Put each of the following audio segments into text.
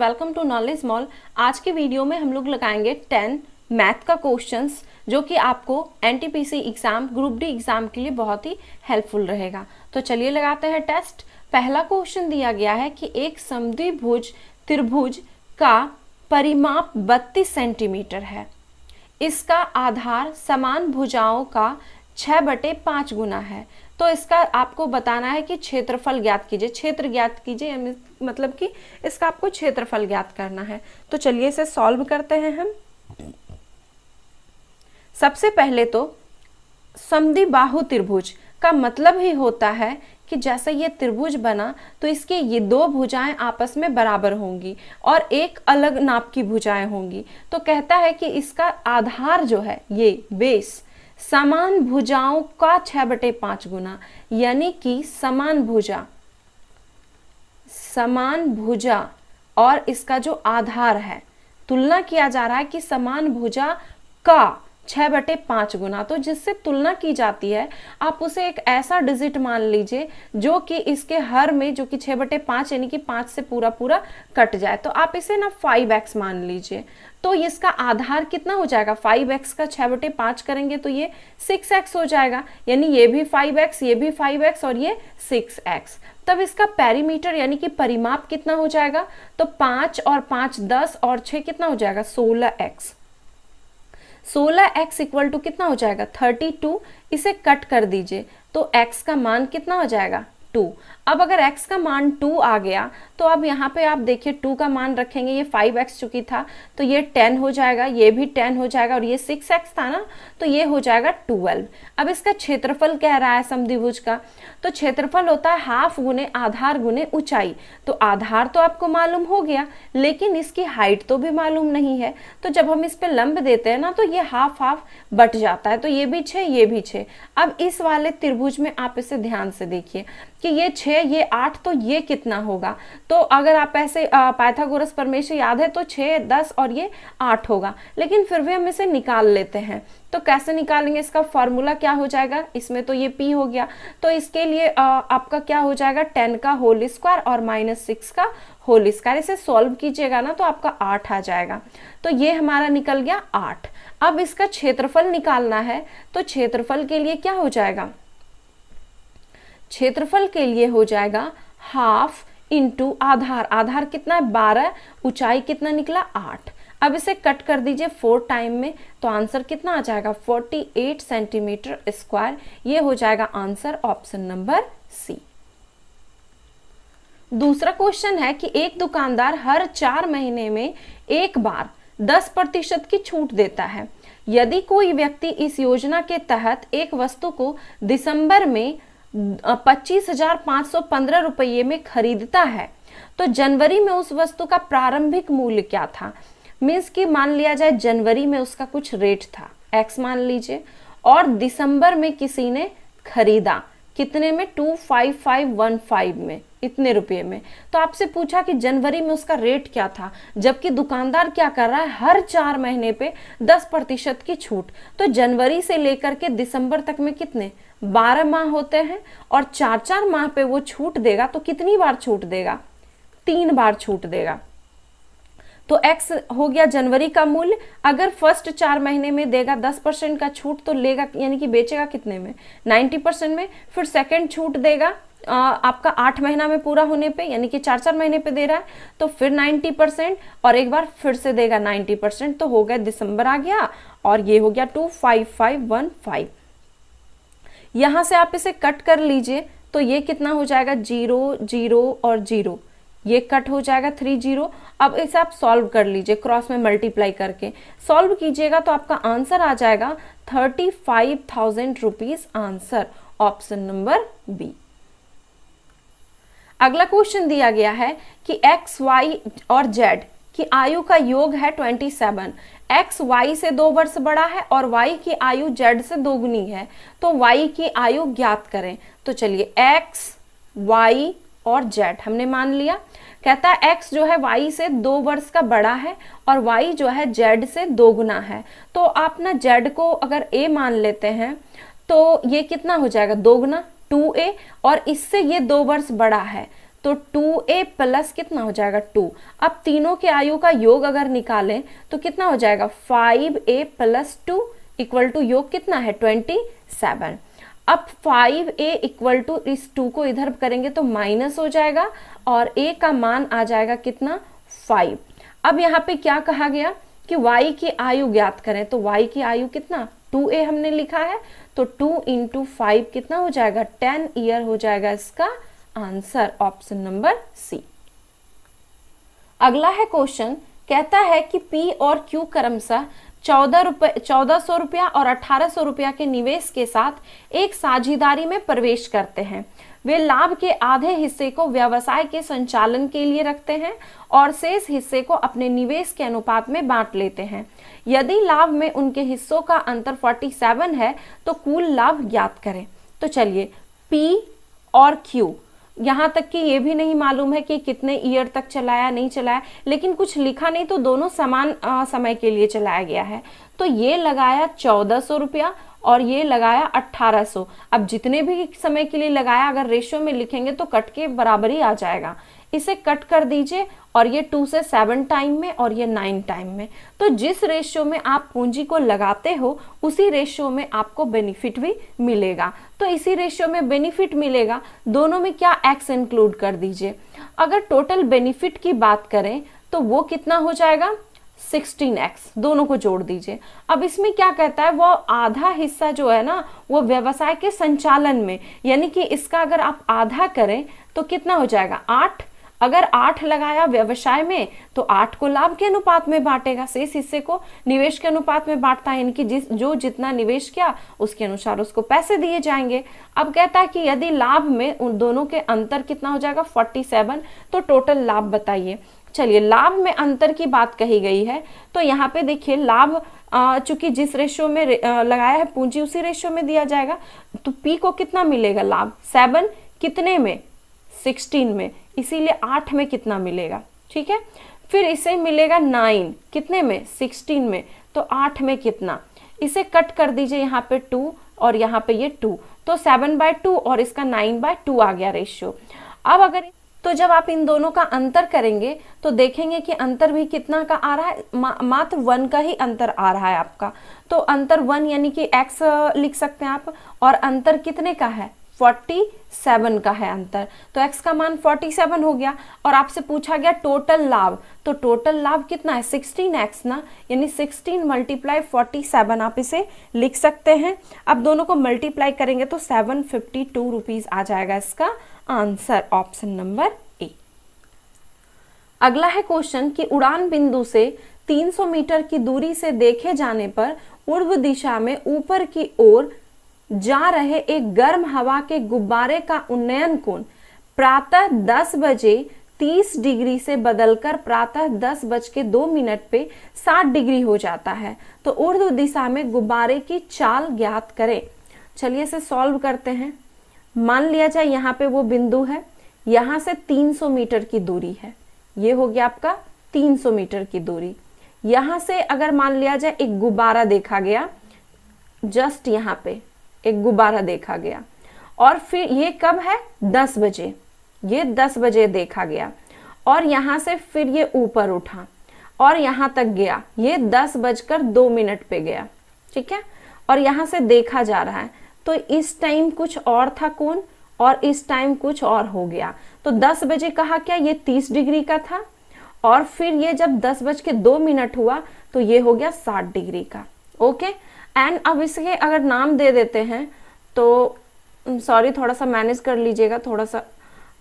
Welcome to knowledge mall आज के video में हम लोग लगाएँगे 10 मैथ का क्वेश्चंस जो कि आपको NTPC exam group D exam के लिए बहुत ही हेल्पफुल रहेगा। तो चलिए लगाते हैं टेस्ट पहला क्वेश्चन दिया गया है कि एक समद्विभुज त्रिभुज का परिमाप 32 सेंटीमीटर है। इसका आधार समान भुजाओं का छह बटे पाँच गुना है। तो इसका आपको बताना है कि क्षेत्रफल ज्ञात कीजिए। क्षेत्र ज्ञात कीजिए मतलब कि इसका आपको क्षेत्रफल ज्ञात करना है। तो चलिए इसे सॉल्व करते हैं हम। सबसे पहले तो समदि बाहु त्रिभुज का मतलब ही होता है कि जैसे ये त्रिभुज बना तो इसके ये दो भुजाएँ आपस में बराबर होंगी और एक अलग नाप की भुजाएँ होंगी। तो कहता है कि इसका आधार जो है, ये बेस समान भुजाओं का छह बटे पाँच गुना, यानी कि समान भुजा। समान भुजा और इसका जो आधार है, तुलना किया जा रहा है कि समान भुजा का छह बटे पाँच गुना। तो जिससे तुलना की जाती है, आप उसे एक ऐसा डिजिट मान लीजिए जो कि इसके हर में जो कि छह बटे पाँच, यानी कि पाँच से पूरा पूरा कट जाए। तो आप इसे ना फाइव एक्स मान लीजिए। तो इसका आधार कितना हो जाएगा? फाइव एक्स का छह बटे पाँच करेंगे तो ये सिक्स एक्स हो जाएगा। यानी ये भी फाइव एक्स ये भी फाइव एक्स और ये सिक्स एक्स तब इसका पेरीमीटर यानी कि परिमाप कितना हो जाएगा? तो पाँच और पाँच दस और छह कितना हो जाएगा? सोलह एक्स सोलह एक्स इक्वल टू कितना हो जाएगा? थर्टी टू इसे कट कर दीजिए। तो एक्स का मान कितना हो जाएगा? टू। अब अगर x का मान टू आ गया तो अब यहाँ पे आप देखिए टू का मान रखेंगे, ये फाइव एक्स चुकी था तो ये टेन हो जाएगा, ये भी टेन हो जाएगा, और ये सिक्स एक्स था ना तो ये हो जाएगा ट्वेल्व। अब इसका क्षेत्रफल कह रहा है समदिभुज का तो क्षेत्रफल होता है हाफ़ गुने आधार गुने ऊंचाई। तो आधार तो आपको मालूम हो गया, लेकिन इसकी हाइट तो भी मालूम नहीं है। तो जब हम इस पर लंब देते हैं ना तो ये हाफ़ हाफ़ बट जाता है तो ये भी छे ये भी छे अब इस वाले त्रिभुज में आप इसे ध्यान से देखिए। कि ये छह ये आठ तो ये कितना होगा? तो अगर आप ऐसे पाइथागोरस परमेश्वर याद है तो छह दस और ये आठ होगा। लेकिन फिर भी हम इसे निकाल लेते हैं। तो कैसे निकालेंगे? इसका फॉर्मूला क्या हो जाएगा? इसमें तो ये पी हो गया। तो इसके लिए आ, आपका क्या हो जाएगा? टेन का होल स्क्वायर और माइनस सिक्स का होल स्क्वायर। इसे सॉल्व कीजिएगा ना तो आपका आठ आ जाएगा। तो ये हमारा निकल गया आठ। अब इसका क्षेत्रफल निकालना है। तो क्षेत्रफल के लिए क्या हो जाएगा? क्षेत्रफल के लिए हो जाएगा हाफ़ इंटू आधार। आधार कितना है? बारह, ऊंचाई कितना निकला? आठ। अब इसे कट कर दीजिए फोर टाइम में तो आंसर कितना आ जाएगा? 48 सेंटीमीटर स्क्वायर ये हो जाएगा आंसर ऑप्शन नंबर सी दूसरा क्वेश्चन है कि एक दुकानदार हर चार महीने में एक बार 10 प्रतिशत की छूट देता है। यदि कोई व्यक्ति इस योजना के तहत एक वस्तु को दिसंबर में पच्चीस हज़ार पाँच सौ पंद्रह रुपये में खरीदता है। तो जनवरी में उस वस्तु का प्रारंभिक मूल्य क्या था? मीन्स की मान लिया जाए जनवरी में उसका कुछ रेट था। एक्स मान लीजिए। और दिसंबर में किसी ने खरीदा। कितने में? Two five five one five में, इतने रुपए में। तो आपसे पूछा कि जनवरी में उसका रेट क्या था? जबकि दुकानदार क्या कर रहा है? हर चार महीने पे दस प्रतिशत की छूट। तो जनवरी से लेकर के दिसंबर तक में कितने? बारह माह होते हैं और चार चार माह पे वो छूट देगा तो कितनी बार छूट देगा? तीन बार छूट देगा। तो x हो गया जनवरी का मूल्य। अगर फ़र्स्ट चार महीने में देगा दस परसेंट का छूट तो लेगा यानी कि बेचेगा कितने में? नाइन्टी परसेंट में। फिर सेकंड छूट देगा आ, आपका आठ महीना में पूरा होने पे यानी कि चार चार महीने पे दे रहा है तो फिर नाइन्टी परसेंट और एक बार फिर से देगा नाइन्टी परसेंट तो हो गया दिसंबर आ गया और ये हो गया two five five one five. यहाँ से आप इसे कट कर लीजिए तो ये कितना हो जाएगा? ज़ीरो ज़ीरो और ज़ीरो। ये कट हो जाएगा थ्री ज़ीरो। अब इसे आप सॉल्व कर लीजिए, क्रॉस में मल्टीप्लाई करके। सॉल्व कीजिएगा तो आपका आंसर आ जाएगा thirty five thousand rupees answer, option number B. अगला क्वेश्चन दिया गया है कि एक्स, वाई और जेड की आयु का योग है 27 एक्स, वाई से दो वर्ष बड़ा है और वाई की आयु जेड से दोगुनी है तो वाई की आयु ज्ञात करें। तो चलिए, एक्स, वाई और जेड, हमने मान लिया। कहता है एक्स जो है वाई से दो वर्ष का बड़ा है और वाई जो है जेड से दोगुना है। तो आप ना जेड को अगर ए मान लेते हैं तो ये कितना हो जाएगा? दोगुना, टू ए और इससे ये दो वर्ष बड़ा है। तो टू ए प्लस कितना हो जाएगा? टू। अब तीनों के आयु का योग अगर निकालें तो कितना हो जाएगा? Five A plus two equal to योग कितना है? Twenty seven. अब फाइव ए इक्वल टू इस टू को इधर करेंगे तो माइनस हो जाएगा और ए का मान आ जाएगा कितना? फाइव अब यहाँ पे क्या कहा गया? कि y की आयु ज्ञात करें। तो y की आयु कितना? 2a हमने लिखा है। तो 2 इंटू फाइव कितना हो जाएगा? 10 ईयर हो जाएगा इसका आंसर ऑप्शन नंबर सी अगला है क्वेश्चन कहता है कि P और Q क्रमशः चौदह रुपए, चौदह सौ रुपया और अठारह सौ रुपया के निवेश के साथ एक साझेदारी में प्रवेश करते हैं। वे लाभ के आधे हिस्से को व्यवसाय के संचालन के लिए रखते हैं और शेष हिस्से को अपने निवेश के अनुपात में बांट लेते हैं। यदि लाभ में उनके हिस्सों का अंतर 47 है तो कुल लाभ ज्ञात करें। तो चलिए, P और Q यहाँ तक कि ये भी नहीं मालूम है कि कितने ईयर तक चलाया नहीं चलाया लेकिन कुछ लिखा नहीं तो दोनों समान आ, समय के लिए चलाया गया है। तो ये लगाया चौदह सौ रुपया और ये लगाया 1800 अब जितने भी समय के लिए लगाया, अगर रेशियो में लिखेंगे तो कट के बराबर ही आ जाएगा। इसे कट कर दीजिए और ये टू से सेवन टाइम में और ये नाइन टाइम में। तो जिस रेशियो में आप पूंजी को लगाते हो, उसी रेशियो में आपको बेनिफिट भी मिलेगा। तो इसी रेशियो में बेनिफिट मिलेगा। दोनों में क्या एक्स इंक्लूड कर दीजिए। अगर टोटल बेनिफिट की बात करें तो वो कितना हो जाएगा? 16x दोनों को जोड़ दीजिए। अब इसमें क्या कहता है वो आधा हिस्सा जो है ना वो व्यवसाय के संचालन में, यानी कि इसका अगर आप आधा करें तो कितना हो जाएगा? आठ। अगर आठ लगाया व्यवसाय में तो आठ को लाभ के अनुपात में बांटेगा शेष हिस्से को। निवेश के अनुपात में बांटता है, यानी कि जिस, जो जितना निवेश किया, उसके अनुसार उसको पैसे दिए जाएँगे। अब कहता है कि यदि लाभ में उन दोनों के अंतर कितना हो जाएगा? 47 तो टोटल लाभ बताइए। चलिए, लाभ में अंतर की बात कही गई है। तो यहाँ पे देखिए, लाभ चूँकि जिस रेशियो में लगाया है पूंजी, उसी रेशियो में दिया जाएगा। तो पी को कितना मिलेगा लाभ? सेवन कितने में? सिक्सटीन में। इसीलिए आठ में कितना मिलेगा? ठीक है? फिर इसे मिलेगा नाइन कितने में? सिक्सटीन में। तो आठ में कितना? इसे कट कर दीजिए यहाँ पे टू और यहाँ पे ये टू तो सेवन बाय टू और इसका नाइन बाय टू आ गया रेशियो अब अगर तो जब आप इन दोनों का अंतर करेंगे तो देखेंगे कि अंतर भी कितना का आ रहा है मा, मात्र वन का ही अंतर आ रहा है आपका। तो अंतर वन यानी कि एक्स लिख सकते हैं आप और अंतर कितने का है? 47 का है अंतर। तो x का मान 47 हो गया और आपसे पूछा गया टोटल लाभ। तो टोटल लाभ कितना है? 16x ना? यानी 16 मल्टीप्लाई फोर्टी आप इसे लिख सकते हैं। अब दोनों को मल्टीप्लाई करेंगे तो सेवन फिफ्टी आ जाएगा इसका। Answer option number A. अगला है क्वेश्चन कि उड़ान बिंदु से 300 मीटर की दूरी से देखे जाने पर पूर्व दिशा में ऊपर की ओर जा रहे एक गर्म हवा के गुब्बारे का उन्नयन कोण प्रातः 10 बजे 30 डिग्री से बदलकर प्रातः 10 बज के दो मिनट पे 60 डिग्री हो जाता है। तो ऊर्ध्व दिशा में गुब्बारे की चाल ज्ञात करें। चलिए इसे सॉल्व करते हैं। मान लिया जाए यहाँ पे वो बिंदु है, यहाँ से 300 मीटर की दूरी है, ये हो गया आपका 300 मीटर की दूरी। यहाँ से अगर मान लिया जाए एक गुब्बारा देखा गया, जस्ट यहाँ पे एक गुब्बारा देखा गया, और फिर ये कब है? दस बजे, ये दस बजे देखा गया, और यहाँ से फिर ये ऊपर उठा, और यहाँ तक गया, ये दस बजकर दो मिनट पे गया, ठीक है? और यहाँ से देखा जा रहा है तो इस टाइम कुछ और था कौन? और इस टाइम कुछ और हो गया। तो दस बजे कहा क्या? ये तीस डिग्री का था। और फिर ये जब दस बज के दो मिनट हुआ तो ये हो गया साठ डिग्री का। ओके एंड अब इसके अगर नाम दे देते हैं तो सॉरी थोड़ा सा मैनेज कर लीजिएगा। थोड़ा सा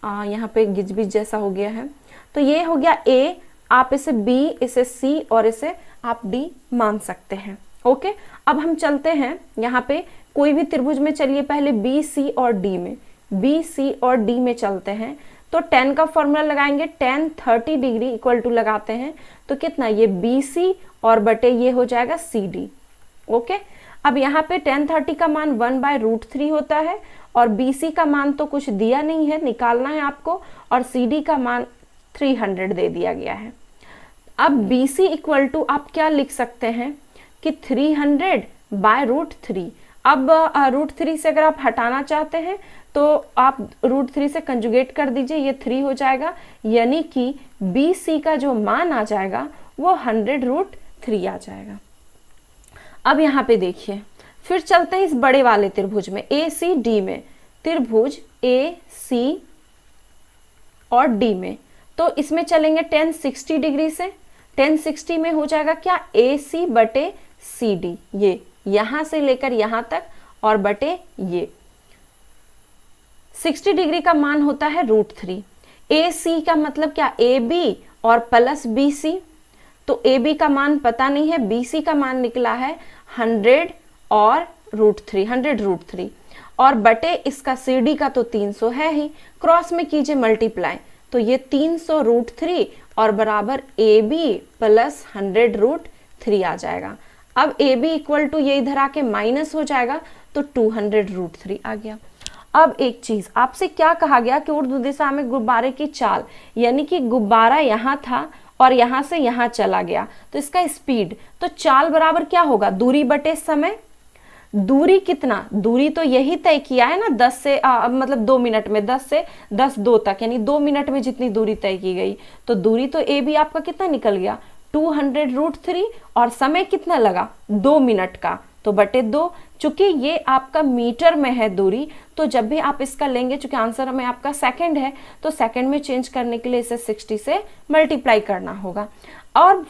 आ, यहाँ पे गिजबिज जैसा हो गया है। तो ये हो गया ए आप इसे बी इसे सी और इसे आप डी मान सकते हैं। ओके अब हम चलते हैं यहाँ पे, कोई भी त्रिभुज में चलिए पहले बी सी और डी में। बी सी और डी में चलते हैं। तो टेन का फॉर्मूला लगाएँगे tan thirty degree equal to लगाते हैं। तो कितना? ये बी सी और बटे ये हो जाएगा सी डी ओके अब यहाँ पे टेन थर्टी का मान वन बाय रूट थ्री होता है और बीसी का मान तो कुछ दिया नहीं है, निकालना है आपको और सी डी का मान थ्री हंड्रेड दे दिया गया है। अब बीसी इक्वल टू आप क्या लिख सकते हैं? कि three hundred by root three अब रूट थ्री से अगर आप हटाना चाहते हैं तो आप रूट थ्री से कंजुगेट कर दीजिए, ये थ्री हो जाएगा। यानी कि बी सी का जो मान आ जाएगा, वो हंड्रेड रूट थ्री आ जाएगा। अब यहाँ पे देखिए, फिर चलते हैं इस बड़े वाले त्रिभुज में ए सी डी में। त्रिभुज ए सी और डी में। तो इसमें चलेंगे टेन सिक्सटी डिग्री से। टेन सिक्सटी में हो जाएगा क्या? ए सी बटे सी डी ये, यहाँ से लेकर यहाँ तक और बटे ये। 60 डिग्री का मान होता है रूट थ्री। ए सी का मतलब क्या? ए बी और प्लस बी सी। तो ए बी का मान पता नहीं है, बी सी का मान निकला है हंड्रेड और root three, hundred root three. और बटे इसका सी डी का तो तीन सौ है ही। क्रॉस में कीजिए मल्टीप्लाई तो ये तीन सौ रूट थ्री और बराबर A B plus hundred root three आ जाएगा। अब ए बी इक्वल टू ये इधर आके माइनस हो जाएगा तो टू हंड्रेड रूट थ्री आ गया। अब एक चीज़ आपसे क्या कहा गया कि उर्दू दिशा में गुब्बारे की चाल यानी कि गुब्बारा यहाँ था और यहाँ से यहाँ चला गया। तो इसका स्पीड तो चाल बराबर क्या होगा? दूरी बटे समय। दूरी कितना? दूरी तो यही तय किया है ना दस से आ, मतलब दो मिनट में दस से दस दो तक यानी दो मिनट में जितनी दूरी तय की गई। तो दूरी तो ए भी आपका कितना निकल गया? टू हंड्रेड रूट थ्री और समय कितना लगा? दो मिनट का। तो बटे दो, चूँकि ये आपका मीटर में है दूरी तो जब भी आप इसका लेंगे, चूँकि आंसर में आपका सेकंड है तो सेकंड में चेंज करने के लिए इसे 60 से मल्टीप्लाई करना होगा। और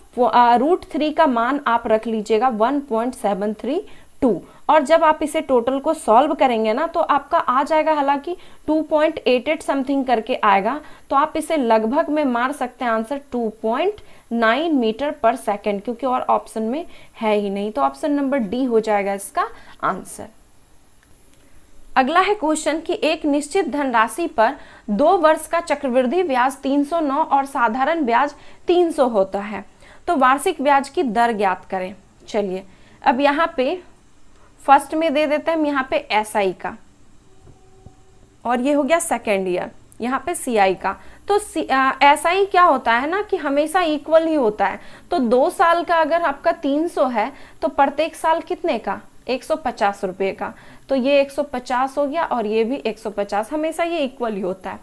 रूट थ्री का मान आप रख लीजिएगा 1.732 और जब आप इसे टोटल को सॉल्व करेंगे ना तो आपका आ जाएगा, हालाँकि 2.88 समथिंग करके आएगा तो आप इसे लगभग में मार सकते हैं आंसर 2.9 मीटर पर सेकंड, क्योंकि और ऑप्शन में है ही नहीं तो ऑप्शन नंबर डी हो जाएगा इसका आंसर। अगला है क्वेश्चन कि एक निश्चित धनराशि पर दो वर्ष का चक्रवृद्धि ब्याज 309 और साधारण ब्याज 300 होता है। तो वार्षिक ब्याज की दर ज्ञात करें। चलिए, अब यहाँ पे फ़र्स्ट में दे देते हैं, हम यहाँ पे एस आई का, और ये हो गया सेकेंड ईयर, यहाँ पे सी आई का। तो ऐसा ही क्या होता है ना कि हमेशा इक्वल ही होता है। तो दो साल का अगर आपका 300 है तो प्रत्येक साल कितने का? एक सौ पचास रुपए का। तो ये 150 हो गया और ये भी 150 हमेशा ये इक्वल ही होता है।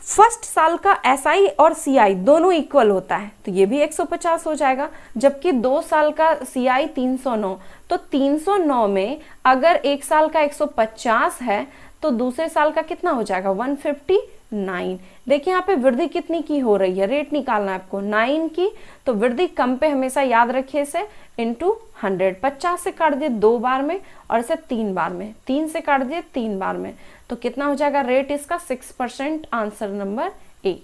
फ़र्स्ट साल का एस आई और सी आई दोनों इक्वल होता है तो ये भी 150 हो जाएगा। जबकि दो साल का सी आई तीन सौ नौ। तो 309 में अगर एक साल का 150 है तो दूसरे साल का कितना हो जाएगा? 159 देखिए यहाँ पे वृद्धि कितनी की हो रही है? रेट निकालना है आपको। नाइन की तो वृद्धि कम पे हमेशा याद रखिए इसे इंटू हंड्रेड पचास से काट दिए दो बार में और इसे तीन बार में। तीन से काट दिए तीन बार में। तो कितना हो जाएगा रेट इसका? Six percent answer number A.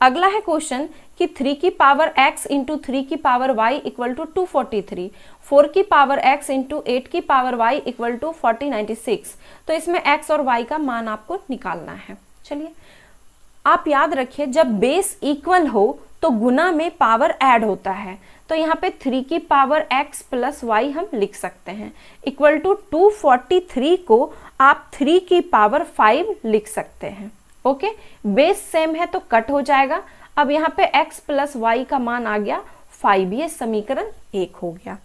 अगला है क्वेश्चन कि थ्री की पावर x इंटू थ्री की power y equal to two forty three four की पावर x इंटू एट की power y equal to forty ninety six तो इसमें x और y का मान आपको निकालना है। चलिए, आप याद रखिए, जब बेस इक्वल हो तो गुना में पावर ऐड होता है। तो यहाँ पे थ्री की पावर x प्लस वाई हम लिख सकते हैं। Equal to two forty three को आप थ्री की पावर फाइव लिख सकते हैं। ओके? बेस सेम है तो कट हो जाएगा। अब यहाँ पे x प्लस वाई का मान आ गया। फाइव ये समीकरण एक हो गया।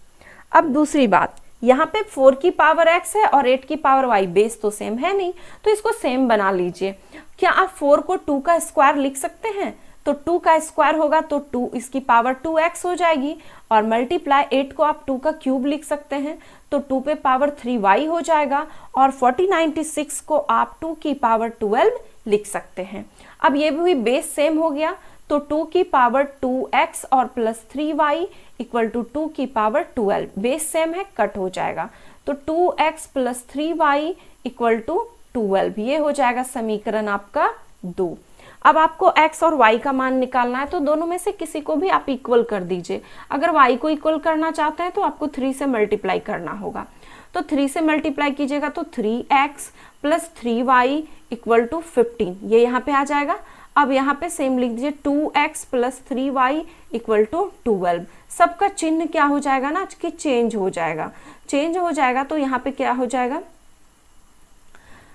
अब दूसरी बात, यहाँ पे फोर की पावर x है और एट की पावर y बेस तो सेम है नहीं। तो इसको सेम बना लीजिए। क्या आप फोर को टू का स्क्वायर लिख सकते हैं? तो टू का स्क्वायर होगा तो टू इसकी पावर टू एक्स हो जाएगी। और मल्टीप्लाई एट को आप टू का क्यूब लिख सकते हैं। तो टू पे पावर थ्री वाई हो जाएगा। और फोर्टी नाइनटी सिक्स को आप टू की पावर ट्वेल्व लिख सकते हैं। अब ये भी बेस सेम हो गया तो टू की पावर टू एक्स और plus three y equal to two की पावर ट्वेल्व बेस सेम है कट हो जाएगा। तो two x plus three y equal to twelve ये हो जाएगा समीकरण आपका दो। अब आपको x और y का मान निकालना है तो दोनों में से किसी को भी आप इक्वल कर दीजिए। अगर y को इक्वल करना चाहते हैं तो आपको थ्री से मल्टीप्लाई करना होगा। तो थ्री से मल्टीप्लाई कीजिएगा तो three x plus three y equal to fifteen ये यहाँ पे आ जाएगा। अब यहाँ पे सेम लिख दीजिए two x plus three y equal to twelve सबका चिन्ह क्या हो जाएगा ना? कि चेंज हो जाएगा। चेंज हो जाएगा तो यहाँ पे क्या हो जाएगा?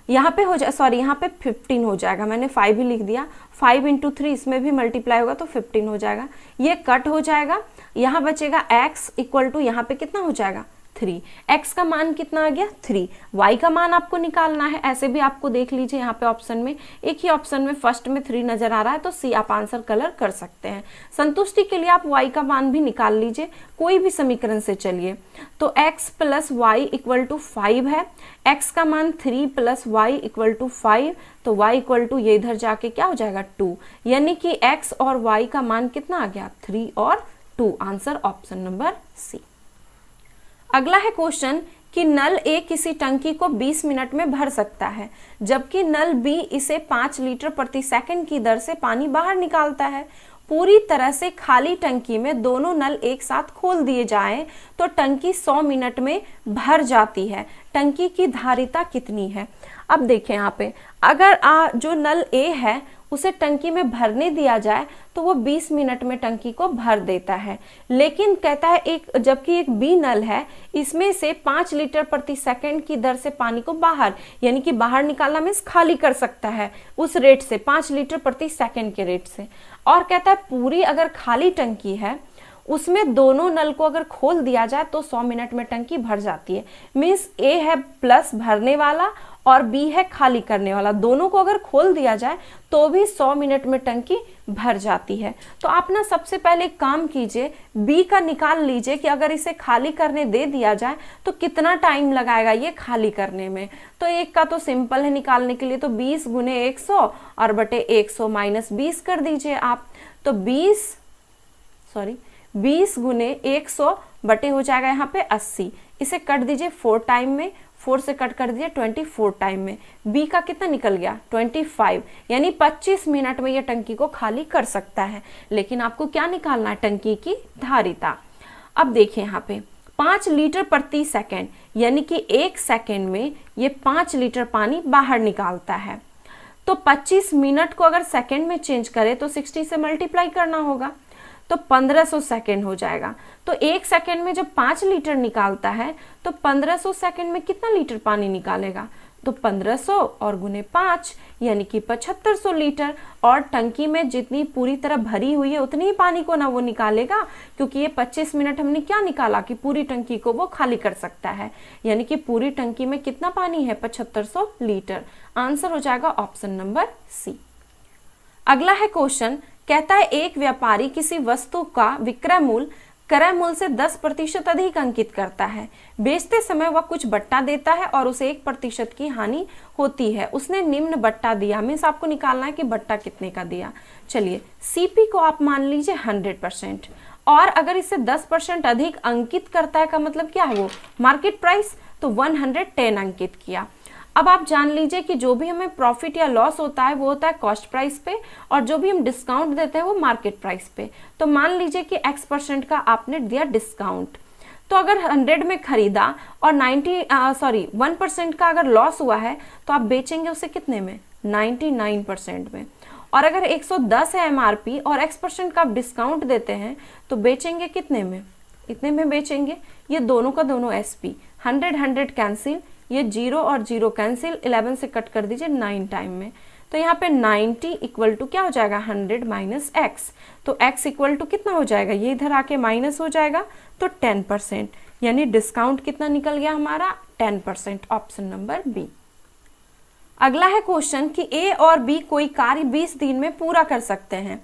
यहाँ पे हो जाए सॉरी यहाँ पे 15 हो जाएगा। मैंने 5 ही लिख दिया। 5 इंटू थ्री इसमें भी मल्टीप्लाई होगा तो 15 हो जाएगा। ये कट हो जाएगा। यहाँ बचेगा x इक्वल टू यहाँ पे कितना हो जाएगा? थ्री। एक्स का मान कितना आ गया? थ्री। वाई का मान आपको निकालना है, ऐसे भी आपको देख लीजिए यहाँ पे ऑप्शन में। एक ही ऑप्शन में फ़र्स्ट में थ्री नज़र आ रहा है तो सी आप आंसर कलर कर सकते हैं। संतुष्टि के लिए आप वाई का मान भी निकाल लीजिए, कोई भी समीकरण से चलिए। तो x plus y equal to five है। एक्स का मान three plus y equal to five तो y इक्वल टू ये इधर जाके क्या हो जाएगा? टू यानी कि x और y का मान कितना आ गया? थ्री और two answer option number C अगला है क्वेश्चन कि नल ए किसी टंकी को 20 मिनट में भर सकता है जबकि नल बी इसे 5 लीटर प्रति सेकंड की दर से पानी बाहर निकालता है। पूरी तरह से खाली टंकी में दोनों नल एक साथ खोल दिए जाएँ तो टंकी 100 मिनट में भर जाती है। टंकी की धारिता कितनी है? अब देखें यहाँ पे। अगर आ, जो नल ए है उसे टंकी में भरने दिया जाए तो वो 20 मिनट में टंकी को भर देता है। लेकिन कहता है एक, जबकि एक बी नल है, इसमें से पाँच लीटर प्रति सेकंड की दर से पानी को बाहर, यानी कि बाहर निकालना मीन्स खाली कर सकता है, उस रेट से, पाँच लीटर प्रति सेकंड के रेट से। और कहता है पूरी अगर खाली टंकी है, उसमें दोनों नल को अगर खोल दिया जाए तो 100 मिनट में टंकी भर जाती है। मीन्स ए है प्लस भरने वाला और बी है खाली करने वाला। दोनों को अगर खोल दिया जाए तो भी 100 मिनट में टंकी भर जाती है। तो आप ना सबसे पहले काम कीजिए, बी का निकाल लीजिए कि अगर इसे खाली करने दे दिया जाए तो कितना टाइम लगाएगा ये खाली करने में? तो एक का तो सिंपल है निकालने के लिए तो 20 गुने एक सौ और बटे 100 माइनस बीस कर दीजिए आप। तो 20 सॉरी 20 गुने 100 बटे हो जाएगा यहाँ पे 80 इसे कट दीजिए फोर टाइम में फोर से कट कर दिया, ट्वेंटी फोर टाइम में। बी का कितना निकल गया? Twenty five. यानी पच्चीस मिनट में यह टंकी को खाली कर सकता है। लेकिन आपको क्या निकालना है टंकी की? धारिता। अब देखिए यहाँ पे, पाँच लीटर प्रति सेकेंड, यानी कि एक सेकेंड में ये पाँच लीटर पानी बाहर निकालता है। तो 25 मिनट को अगर सेकेंड में चेंज करें तो 60 से मल्टीप्लाई करना होगा। तो 1500 सेकेंड हो जाएगा। तो एक सेकेंड में जब पाँच लीटर निकालता है तो 1500 सेकेंड में कितना लीटर पानी निकालेगा? तो 1500 और गुने पाँच, यानी कि 7500 लीटर। और टंकी में जितनी पूरी तरह भरी हुई है, उतनी ही पानी को ना वो निकालेगा, क्योंकि ये 25 मिनट हमने क्या निकाला कि पूरी टंकी को वो खाली कर सकता है। यानी कि पूरी टंकी में कितना पानी है? 7500 लीटर। आंसर हो जाएगा ऑप्शन नंबर सी। अगला है क्वेश्चन कहता है, एक व्यापारी किसी वस्तु का विक्रय मूल्य, क्रय मूल्य से 10 प्रतिशत अधिक अंकित करता है। बेचते समय वह कुछ बट्टा देता है और उसे एक प्रतिशत की हानि होती है। उसने निम्न बट्टा दिया। मीन्स आपको निकालना है कि बट्टा कितने का दिया। चलिए सीपी को आप मान लीजिए 100 परसेंट। और अगर इसे 10 परसेंट अधिक अंकित करता है, का मतलब क्या है वो? Market price. तो 110 अंकित किया। अब आप जान लीजिए कि जो भी हमें प्रॉफिट या लॉस होता है, वो होता है कॉस्ट प्राइस पे और जो भी हम डिस्काउंट देते हैं, वो मार्केट प्राइस पे। तो मान लीजिए कि एक्स परसेंट का आपने दिया डिस्काउंट तो अगर 100 में खरीदा और 90 सॉरी वन परसेंट का अगर लॉस हुआ है तो आप बेचेंगे उसे कितने में? 99 परसेंट में। और अगर 110 है एमआरपी और एक्स परसेंट का आप डिस्काउंट देते हैं तो बेचेंगे कितने में? इतने में बेचेंगे? ये दोनों का दोनों S P hundred hundred cancel ये ज़ीरो और ज़ीरो कैंसिल, इलेवन से कट कर दीजिए नाइन टाइम में। तो यहाँ पे 90 इक्वल टू क्या हो जाएगा? 100 माइनस एक्स। तो x इक्वल टू कितना हो जाएगा? ये इधर आके माइनस हो जाएगा तो 10 परसेंट। यानी डिस्काउंट कितना निकल गया हमारा? 10 परसेंट, ऑप्शन नंबर बी। अगला है क्वेश्चन कि ए और बी कोई कार्य 20 दिन में पूरा कर सकते हैं।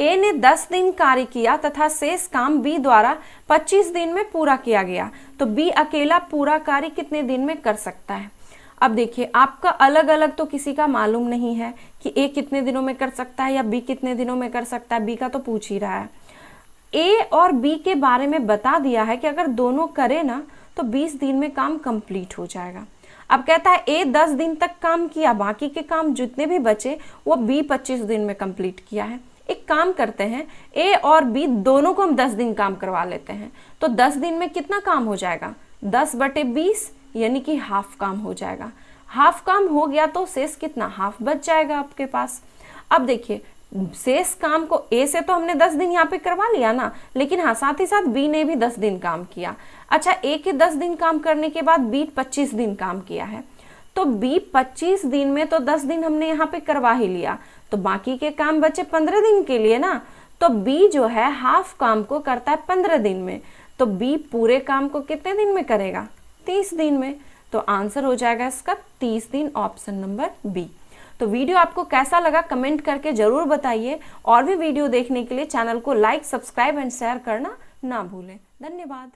ए ने 10 दिन कार्य किया तथा शेष काम बी द्वारा 25 दिन में पूरा किया गया। तो बी अकेला पूरा कार्य कितने दिन में कर सकता है? अब देखिए, आपका अलग अलग तो किसी का मालूम नहीं है कि ए कितने दिनों में कर सकता है या बी कितने दिनों में कर सकता है। बी का तो पूछ ही रहा है। ए और बी के बारे में बता दिया है कि अगर दोनों करे ना तो 20 दिन में काम कंप्लीट हो जाएगा। अब कहता है ए 10 दिन तक काम किया, बाकी के काम जितने भी बचे, वो बी 25 दिन में कंप्लीट किया है। एक काम करते हैं ए और बी दोनों को हम दस दिन काम करवा लेते हैं। तो दस दिन में कितना काम हो जाएगा? दस बटे बीस, यानी कि हाफ़ काम हो जाएगा। हाफ़ काम हो गया तो शेष कितना? हाफ़ बच जाएगा आपके पास। अब देखिए, शेष काम को ए से तो हमने दस दिन यहाँ पे करवा लिया ना, लेकिन हाँ साथ ही साथ बी ने भी दस दिन काम किया। अच्छा ए के दस दिन काम करने के बाद बी पच्चीस दिन काम किया है। तो बी पच्चीस दिन में तो दस दिन हमने यहाँ पे करवा ही लिया। तो बाकी के काम बचे पंद्रह दिन के लिए ना तो बी जो है हाफ़ काम को करता है पंद्रह दिन में। तो बी पूरे काम को कितने दिन में करेगा? तीस दिन में। तो आंसर हो जाएगा इसका तीस दिन ऑप्शन नंबर बी तो वीडियो आपको कैसा लगा कमेंट करके ज़रूर बताइए। और भी वीडियो देखने के लिए चैनल को लाइक सब्सक्राइब एंड शेयर करना ना भूलें। धन्यवाद।